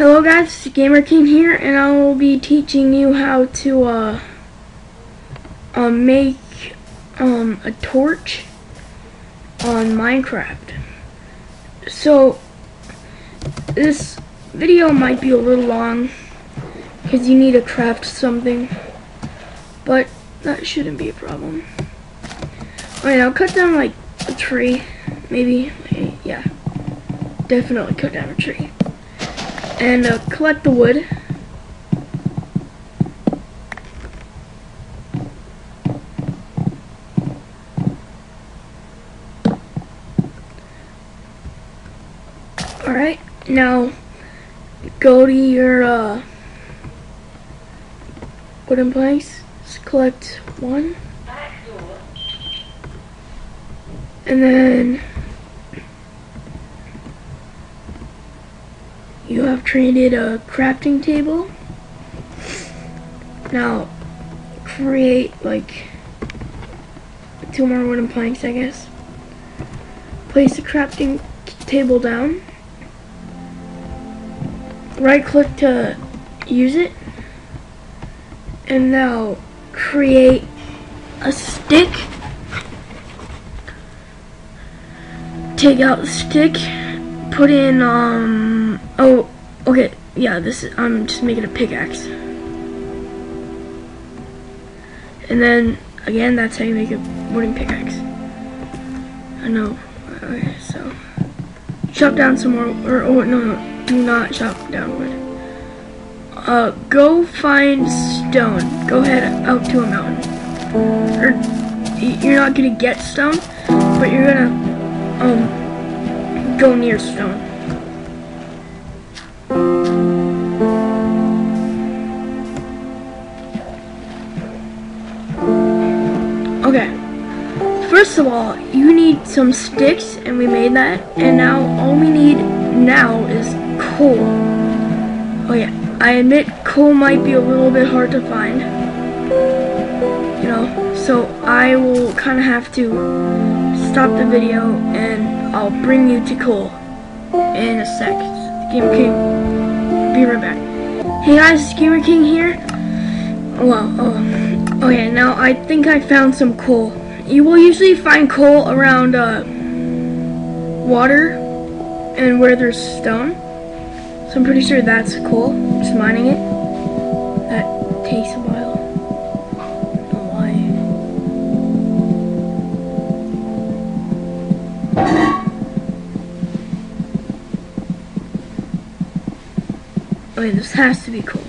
Hello guys, Gamer King here, and I will be teaching you how to uh, uh, make um, a torch on Minecraft. So, this video might be a little long, because you need to craft something, but that shouldn't be a problem. Alright, I'll cut down like a tree, maybe, yeah, definitely cut down a tree and uh, collect the wood. Alright, now go to your uh, wooden planks, Just collect one, and then you have created a crafting table. Now, create like two more wooden planks, I guess. Place the crafting table down. Right click to use it. And now create a stick. Take out the stick put in, um, oh, okay, yeah, this, is, I'm just making a pickaxe. And then, again, that's how you make a wooden pickaxe. I know, okay, so, chop down some more, or, oh, no, no, do not chop down wood. Uh, go find stone. Go head out to a mountain. Or, you're not gonna get stone, but you're gonna, um, go near stone. Okay. First of all, you need some sticks, and we made that. And now, all we need now is coal. Oh yeah, I admit coal might be a little bit hard to find. You know, so I will kind of have to stop the video and I'll bring you to coal in a sec. Gamer King, be right back. Hey guys, Gamer King here. Well, oh, okay, now I think I found some coal. You will usually find coal around uh, water and where there's stone. So I'm pretty sure that's coal. Just mining it. That takes a while. Wait, this has to be coal.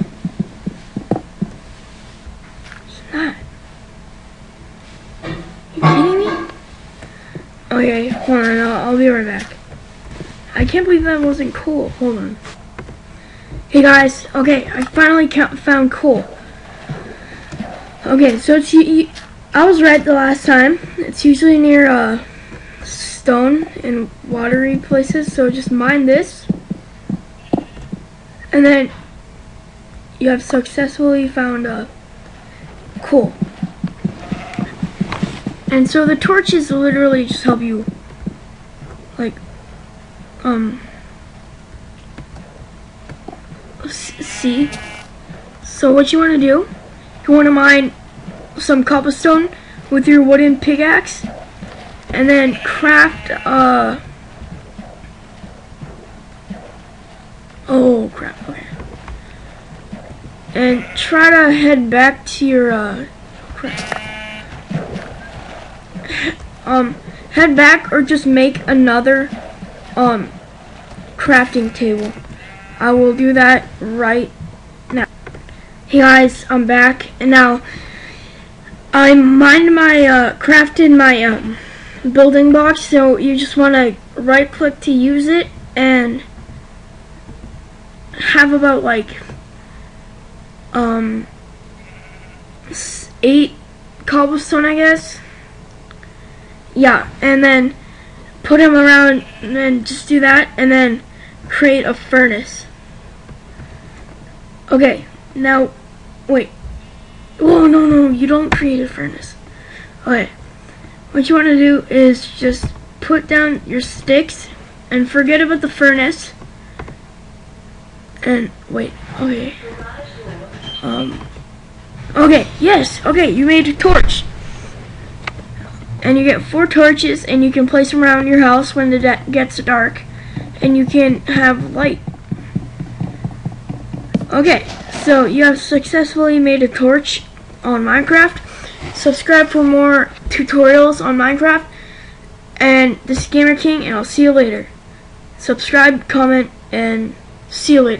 It's not. You kidding me? Okay, hold on, I'll, I'll be right back. I can't believe that wasn't coal. Hold on. Hey guys, okay, I finally found coal. Okay, so it's you, I was right the last time. It's usually near uh, stone and watery places, so just mine this. And then you have successfully found a coal. And so the torches literally just help you like um see. So what you want to do, you want to mine some cobblestone with your wooden pickaxe and then craft uh Oh crap, okay. And try to head back to your uh um head back or just make another um crafting table. I will do that right now. Hey guys, I'm back and now I mined my uh crafted my um building box so you just want to right click to use it and have about like um eight cobblestone I guess. Yeah and then put them around and then just do that and then create a furnace. Okay now wait. Oh no no you don't create a furnace. Okay what you want to do is just put down your sticks and forget about the furnace And wait, okay. Um. Okay, yes, okay, you made a torch. And you get four torches, and you can place them around your house when it gets dark. And you can have light. Okay, so you have successfully made a torch on Minecraft. Subscribe for more tutorials on Minecraft. And this is Gamer King, and I'll see you later. Subscribe, comment, and see you later.